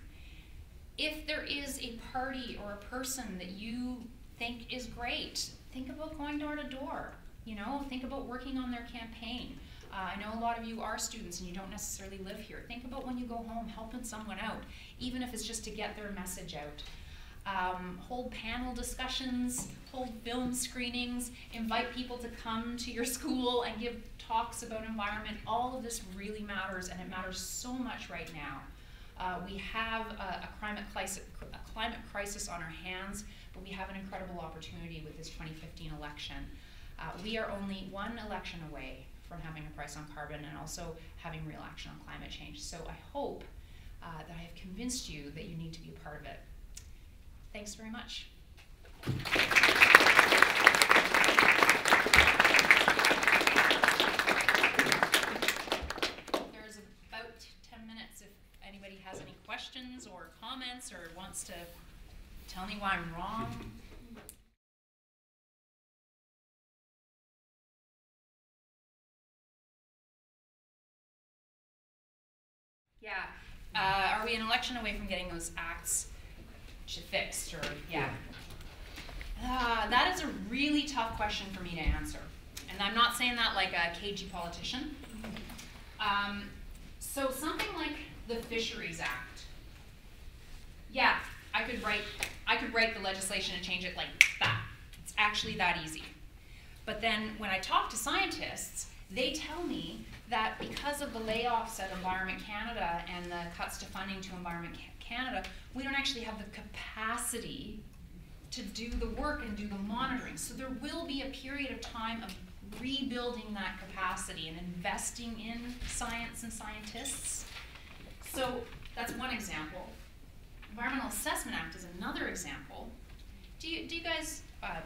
If there is a party or a person that you think is great, think about going door to door. You know, think about working on their campaign. Uh, I know a lot of you are students and you don't necessarily live here. Think about when you go home helping someone out, even if it's just to get their message out. Um, hold panel discussions, hold film screenings, invite people to come to your school and give talks about environment. All of this really matters and it matters so much right now. Uh, we have a, a, climate crisis, a climate crisis on our hands, but we have an incredible opportunity with this 2015 election. Uh, we are only one election away from having a price on carbon and also having real action on climate change. So I hope uh, that I have convinced you that you need to be a part of it. Thanks very much. There's about 10 minutes if anybody has any questions or comments or wants to tell me why I'm wrong. Yeah. Uh, are we an election away from getting those acts fixed or yeah? Uh, that is a really tough question for me to answer, and I'm not saying that like a cagey politician. Um, so something like the Fisheries Act. Yeah, I could write I could write the legislation and change it like that. It's actually that easy. But then when I talk to scientists, they tell me that because of the layoffs at Environment Canada and the cuts to funding to Environment Canada, we don't actually have the capacity to do the work and do the monitoring. So there will be a period of time of rebuilding that capacity and investing in science and scientists. So that's one example. Environmental Assessment Act is another example. Do you, do you guys, uh,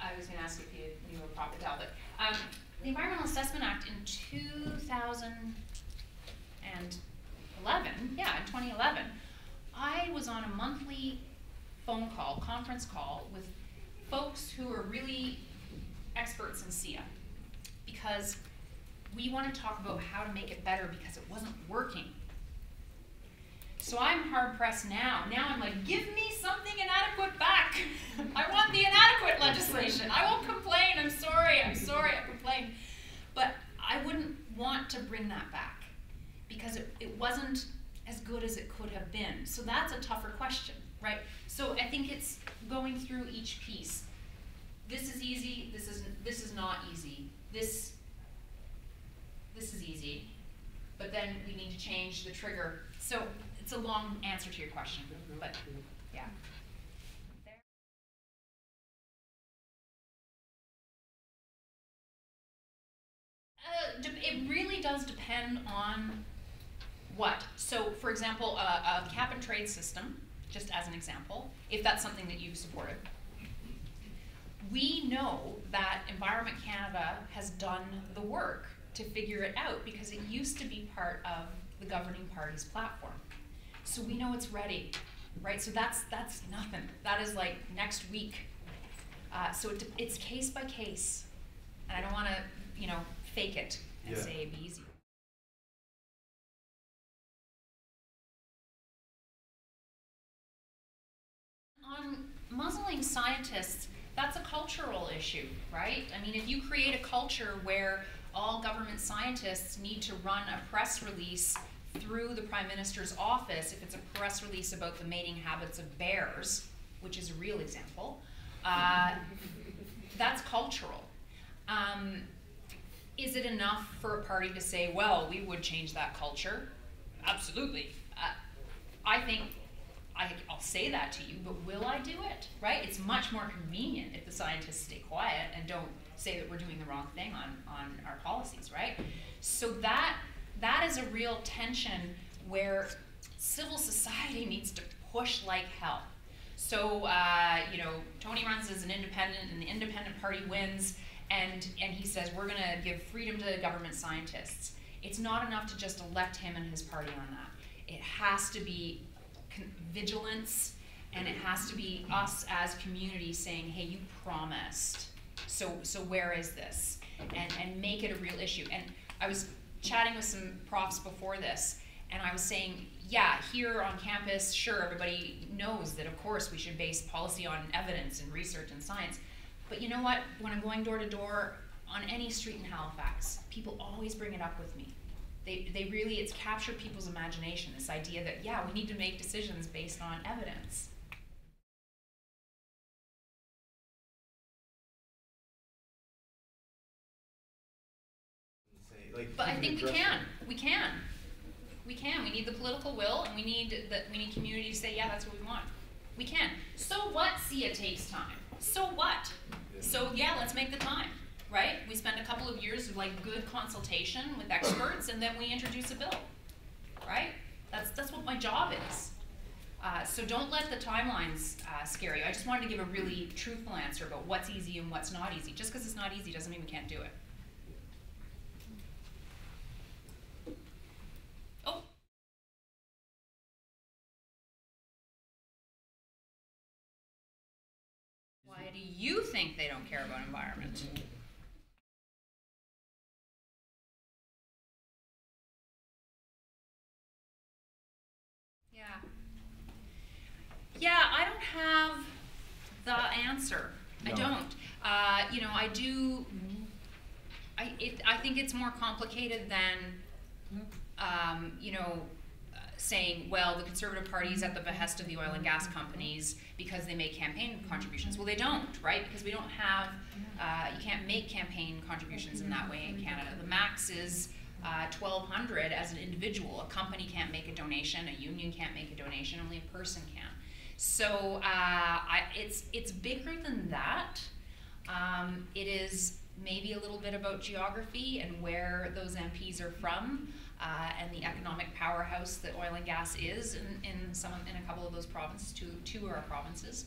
I was going to ask if you knew a Prophet Talbot. Um, the Environmental Assessment Act in 2011, yeah, in 2011, I was on a monthly phone call, conference call with folks who are really experts in CEAA because we want to talk about how to make it better because it wasn't working. So I'm hard pressed now. Now I'm like, give me something inadequate back. I want the inadequate legislation. I won't complain. I'm sorry. I'm sorry. I complain. But I wouldn't want to bring that back because it, it wasn't as good as it could have been. So that's a tougher question, right? So I think it's going through each piece. This is easy, this is this is not easy. This this is easy. But then we need to change the trigger. So it's a long answer to your question, but yeah. Uh, it really does depend on what. So, for example, a, a cap and trade system, just as an example, if that's something that you've supported, we know that Environment Canada has done the work to figure it out because it used to be part of the governing party's platform. So we know it's ready, right? So that's that's nothing. That is like next week. Uh, so it, it's case by case, and I don't want to, you know, fake it and Yeah. say it'd be easy. On muzzling scientists, that's a cultural issue, right? I mean, if you create a culture where all government scientists need to run a press release through the Prime Minister's office, if it's a press release about the mating habits of bears, which is a real example, uh, that's cultural. Um, is it enough for a party to say, well, we would change that culture? Absolutely. Uh, I think I, I'll say that to you, but will I do it? Right? It's much more convenient if the scientists stay quiet and don't say that we're doing the wrong thing on, on our policies, right? So that that is a real tension where civil society needs to push like hell. So uh, you know, Tony runs as an independent, and the independent party wins, and and he says we're going to give freedom to government scientists. It's not enough to just elect him and his party on that. It has to be vigilance, and it has to be us as community saying, "Hey, you promised. So so where is this?" And and make it a real issue. And I was chatting with some profs before this, and I was saying, yeah, here on campus, sure, everybody knows that of course we should base policy on evidence and research and science. But you know what? When I'm going door to door on any street in Halifax, people always bring it up with me. They, they really, it's captured people's imagination, this idea that, yeah, we need to make decisions based on evidence. Like, But I think we can. it. We can. We can. We need the political will, and we need that. We need community to say, yeah, that's what we want. We can. So what? See, it takes time. So what? So yeah, let's make the time, right? We spend a couple of years of like good consultation with experts, and then we introduce a bill, right? That's that's what my job is. Uh, so don't let the timelines uh, scare you. I just wanted to give a really truthful answer about what's easy and what's not easy. Just because it's not easy doesn't mean we can't do it. Oh. Why do you think they don't care about environment? Yeah. Yeah, I don't have the answer. I don't. Uh, you know, I do. I it, I think it's more complicated than, um, you know, saying, well, the Conservative Party is at the behest of the oil and gas companies because they make campaign contributions. Well, they don't, right? Because we don't have, uh, you can't make campaign contributions in that way in Canada. The max is uh, 1,200 as an individual. A company can't make a donation. A union can't make a donation. Only a person can. So uh, I, it's it's bigger than that. Um, it is maybe a little bit about geography and where those MPs are from, uh, and the economic powerhouse that oil and gas is in, in some of, in a couple of those provinces, two two of our provinces.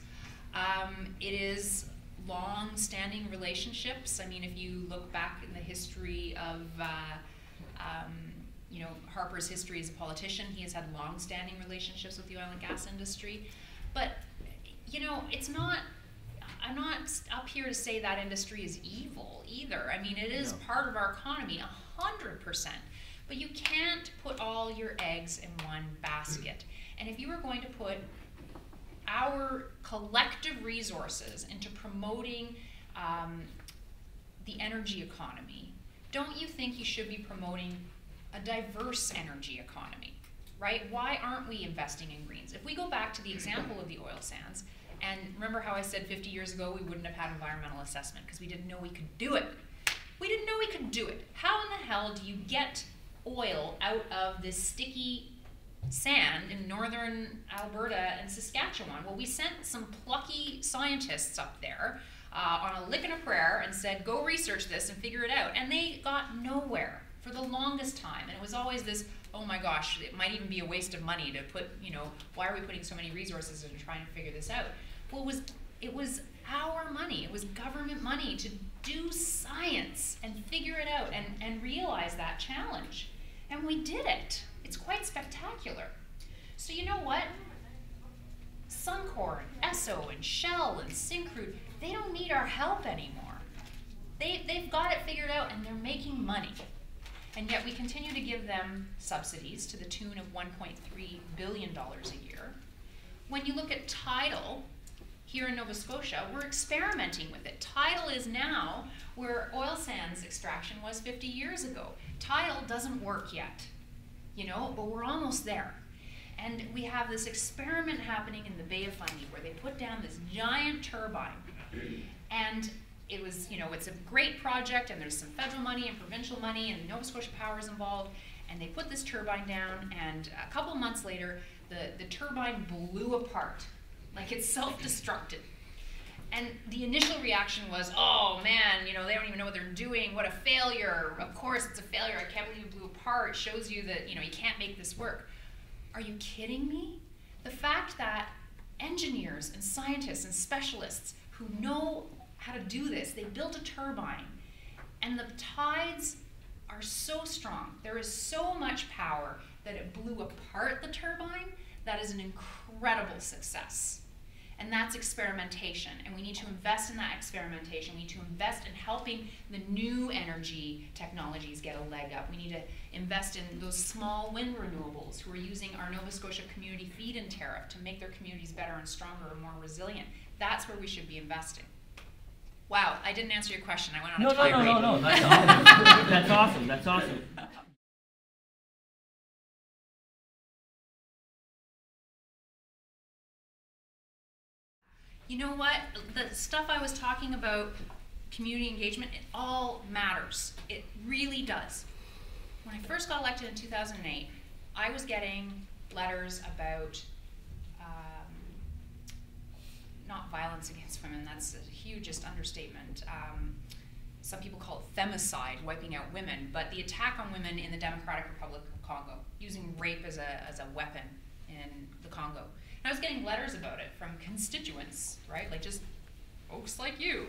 Um, it is long-standing relationships. I mean, if you look back in the history of uh, um, you know Harper's history as a politician, he has had long-standing relationships with the oil and gas industry. But you know, it's not. I'm not up here to say that industry is evil either. I mean, it is No. part of our economy, a hundred percent. But you can't put all your eggs in one basket. And if you were going to put our collective resources into promoting um, the energy economy, don't you think you should be promoting a diverse energy economy? Right? Why aren't we investing in greens? If we go back to the example of the oil sands, and remember how I said 50 years ago we wouldn't have had environmental assessment because we didn't know we could do it. We didn't know we could do it. How in the hell do you get oil out of this sticky sand in northern Alberta and Saskatchewan? Well, we sent some plucky scientists up there uh, on a lick and a prayer and said, go research this and figure it out. And they got nowhere for the longest time. And it was always this, oh my gosh, it might even be a waste of money to put, you know, why are we putting so many resources into trying to figure this out? Well, it was, it was our money, it was government money to do science and figure it out and, and realize that challenge. And we did it. It's quite spectacular. So you know what? Suncor and Esso and Shell and Syncrude, they don't need our help anymore. They, they've got it figured out and they're making money. And yet we continue to give them subsidies to the tune of $1.3 billion a year. When you look at Tidal, here in Nova Scotia, we're experimenting with it. Tidal is now where oil sands extraction was 50 years ago. Tidal doesn't work yet, you know, but we're almost there. And we have this experiment happening in the Bay of Fundy where they put down this giant turbine. And it was, you know, it's a great project and there's some federal money and provincial money and Nova Scotia Power is involved. And they put this turbine down and a couple months later, the, the turbine blew apart. Like it self-destructed. And the initial reaction was, oh man, you know, they don't even know what they're doing. What a failure. Of course, it's a failure. I can't believe it blew apart. It shows you that, you know, you can't make this work. Are you kidding me? The fact that engineers and scientists and specialists who know how to do this, they built a turbine, and the tides are so strong, there is so much power that it blew apart the turbine, that is an incredible success. And that's experimentation. And we need to invest in that experimentation. We need to invest in helping the new energy technologies get a leg up. We need to invest in those small wind renewables who are using our Nova Scotia community feed-in tariff to make their communities better and stronger and more resilient. That's where we should be investing. Wow, I didn't answer your question. I went on No, a no, no, tirade. no, no, that's awesome. That's awesome, that's awesome. You know what? The stuff I was talking about, community engagement, it all matters. It really does. When I first got elected in 2008, I was getting letters about um, not violence against women, that's the hugest understatement. Um, some people call it femicide, wiping out women, but the attack on women in the Democratic Republic of Congo, using rape as a, as a weapon in the Congo. And I was getting letters about it from constituents, right? Like just folks like you.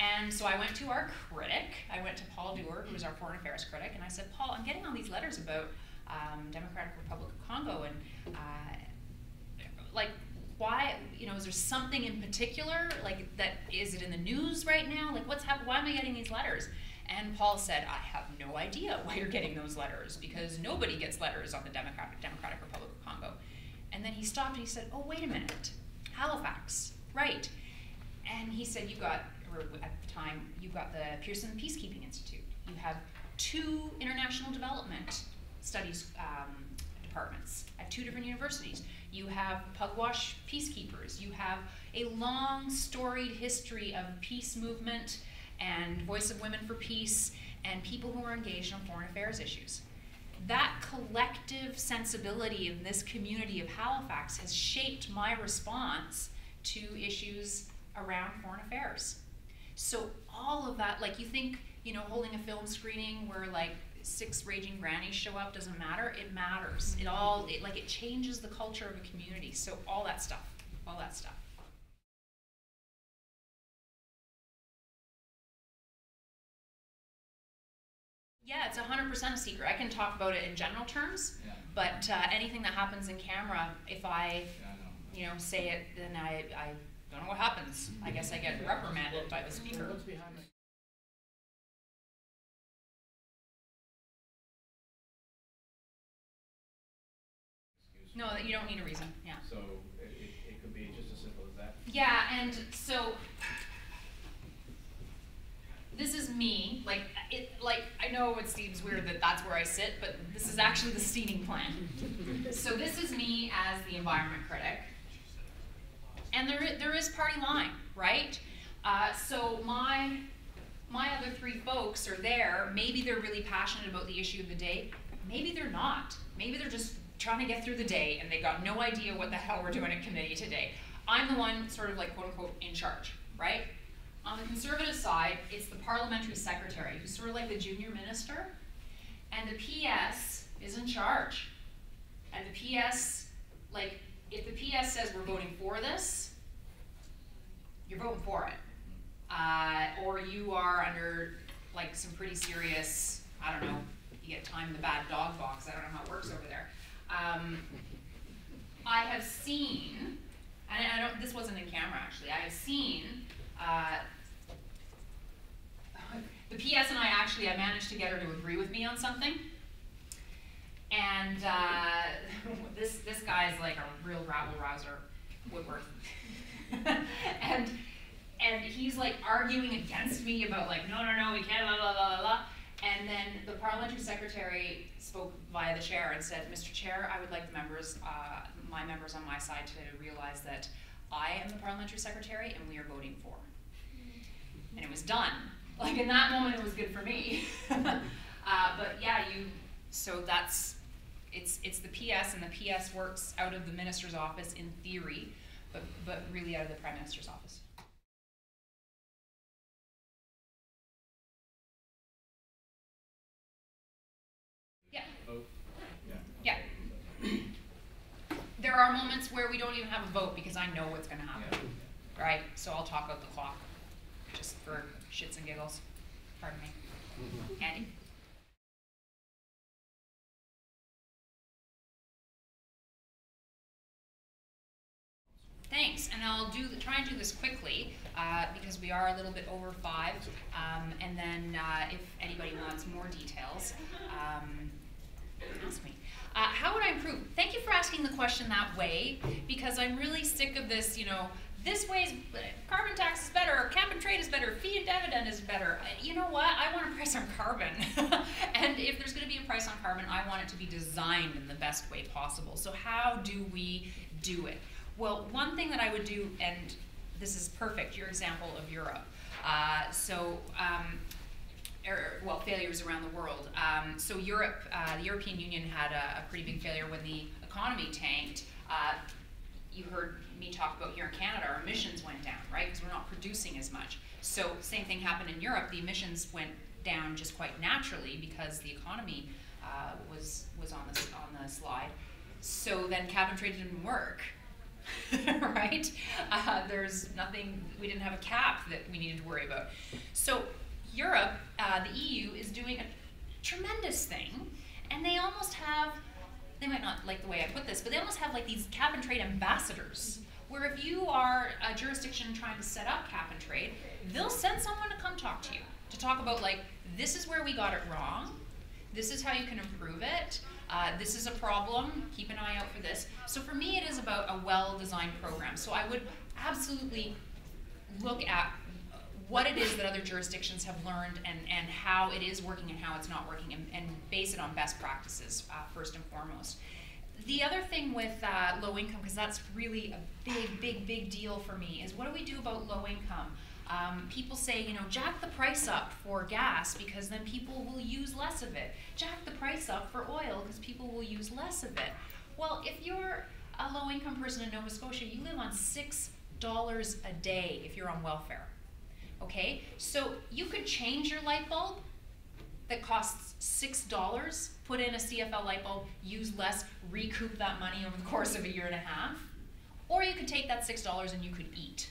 And so I went to our critic, I went to Paul Dewar, who was our foreign affairs critic, and I said, Paul, I'm getting all these letters about um, Democratic Republic of Congo, and uh, like, why, you know, is there something in particular, like, that, is it in the news right now? Like, what's happening, why am I getting these letters? And Paul said, I have no idea why you're getting those letters, because nobody gets letters on the Democratic, Democratic Republic of Congo. And then he stopped and he said, Oh, wait a minute. Halifax, right. And he said, You got, or at the time, you got the Pearson Peacekeeping Institute. You have two international development studies um, departments at two different universities. You have Pugwash peacekeepers. You have a long, storied history of peace movement and Voice of Women for Peace and people who are engaged on foreign affairs issues that collective sensibility in this community of Halifax has shaped my response to issues around foreign affairs. So all of that, like you think, you know, holding a film screening where like six raging grannies show up doesn't matter. It matters. It mm-hmm. all, it, like it changes the culture of a community. So all that stuff, all that stuff. Yeah, it's 100% a secret. I can talk about it in general terms, Yeah. but uh, anything that happens in camera, if I, Yeah, I know. you know, say it, then I, I don't know what happens. I guess I get reprimanded by the speaker. What's behind it? Excuse No, that you don't need a reason. Yeah. So it, it, it could be just as simple as that? Yeah, and so this is me. Like it, like I know it seems weird that that's where I sit, but this is actually the seating plan. so this is me as the environment critic, and there there is party line, right? Uh, so my my other three folks are there. Maybe they're really passionate about the issue of the day. Maybe they're not. Maybe they're just trying to get through the day and they got no idea what the hell we're doing in committee today. I'm the one sort of like quote unquote in charge, right? On the conservative side, it's the parliamentary secretary who's sort of like the junior minister, and the PS is in charge. And the PS, like, if the PS says we're voting for this, you're voting for it uh, or you are under like some pretty serious, I don't know, you get time in the bad dog box. I don't know how it works over there. Um, I have seen, and I don't. This wasn't in camera actually. I have seen. Uh, the PS and I actually, I managed to get her to agree with me on something. And uh, this this guy's like a real rabble rouser, Woodworth. and and he's like arguing against me about like no no no we can't blah blah blah blah blah and then the parliamentary secretary spoke via the chair and said mr chair i would like the members uh, my members on my side to realize that i am the parliamentary secretary and we are voting for and it was done like in that moment it was good for me uh, but yeah you so that's it's it's the ps and the ps works out of the minister's office in theory but but really out of the prime minister's office Yeah. Vote. Yeah. There are moments where we don't even have a vote because I know what's gonna happen, right? So I'll talk out the clock, just for shits and giggles. Pardon me. Andy? Thanks, and I'll do, try and do this quickly, uh, because we are a little bit over five. Um, and then, uh, if anybody wants more details, um, ask me. Uh, how would I improve? Thank you for asking the question that way, because I'm really sick of this, you know, this way is, carbon tax is better, or cap and trade is better, fee and dividend is better. Uh, You know what? I want a price on carbon. and if there's gonna be a price on carbon, I want it to be designed in the best way possible. So how do we do it? Well, one thing that I would do, and this is perfect, your example of Europe. Uh, so, um, er, well, failures around the world. Um, so Europe, uh, the European Union had a, a pretty big failure when the economy tanked. Uh, you heard me talk about here in Canada, our emissions went down, right? Because we're not producing as much. So same thing happened in Europe. The emissions went down just quite naturally because the economy uh, was was on the on the slide. So then cap and trade didn't work, right? Uh, there's nothing. We didn't have a cap that we needed to worry about. So Europe, uh, the EU, is doing a tremendous thing, and they almost have they might not like the way I put this, but they almost have like these cap and trade ambassadors. Where if you are a jurisdiction trying to set up cap and trade, they'll send someone to come talk to you to talk about like this is where we got it wrong, this is how you can improve it, uh, this is a problem, keep an eye out for this. So for me, it is about a well-designed program. So I would absolutely look at what it is that other jurisdictions have learned and, and how it is working and how it's not working and, and base it on best practices uh, first and foremost. The other thing with uh, low income, because that's really a big, big, big deal for me, is what do we do about low income? Um, people say, you know, jack the price up for gas because then people will use less of it. Jack the price up for oil because people will use less of it. Well, if you're a low income person in Nova Scotia, you live on $6 a day if you're on welfare. Okay, so you could change your light bulb that costs six dollars, put in a CFL light bulb, use less, recoup that money over the course of a year and a half, or you could take that six dollars and you could eat.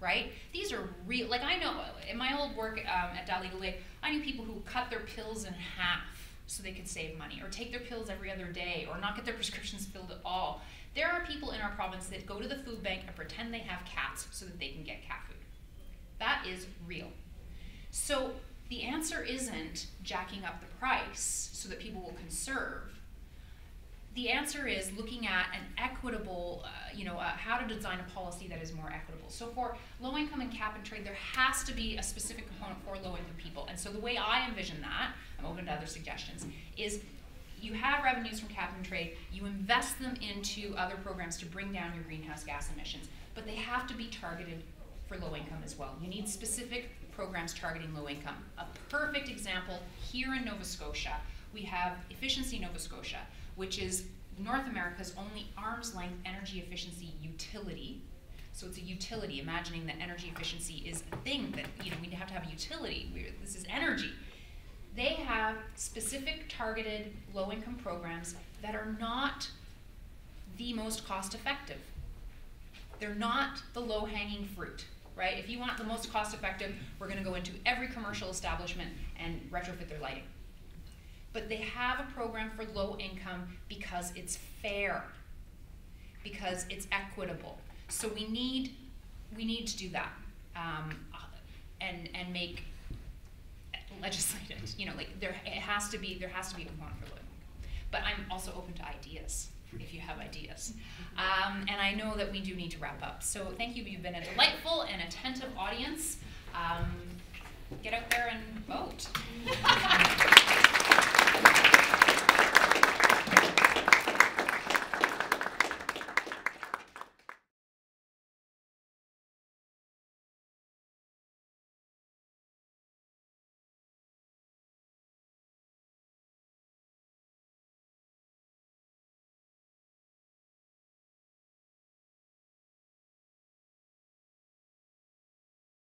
Right? These are real. Like I know in my old work um, at Dal Legal, I knew people who cut their pills in half so they could save money, or take their pills every other day, or not get their prescriptions filled at all. There are people in our province that go to the food bank and pretend they have cats so that they can get cat food. That is real. So the answer isn't jacking up the price so that people will conserve. the answer is looking at an equitable, uh, you know, uh, how to design a policy that is more equitable. So for low income and cap and trade, there has to be a specific component for low income people. And so the way I envision that, I'm open to other suggestions, is you have revenues from cap and trade, you invest them into other programs to bring down your greenhouse gas emissions, but they have to be targeted for low income as well. You need specific programs targeting low income. A perfect example here in Nova Scotia, we have Efficiency Nova Scotia, which is North America's only arm's length energy efficiency utility. So it's a utility, imagining that energy efficiency is a thing that, you know, we have to have a utility. we this is energy. They have specific targeted low income programs that are not the most cost effective. They're not the low hanging fruit, right? If you want the most cost effective, we're going to go into every commercial establishment and retrofit their lighting. But they have a program for low income because it's fair, because it's equitable. So we need we need to do that um, and and make legislate it. You know, like there it has to be there has to be a component for low income. But I'm also open to ideas if you have ideas. Um, and I know that we do need to wrap up. So thank you. You've been a delightful and attentive audience. Um, get out there and vote.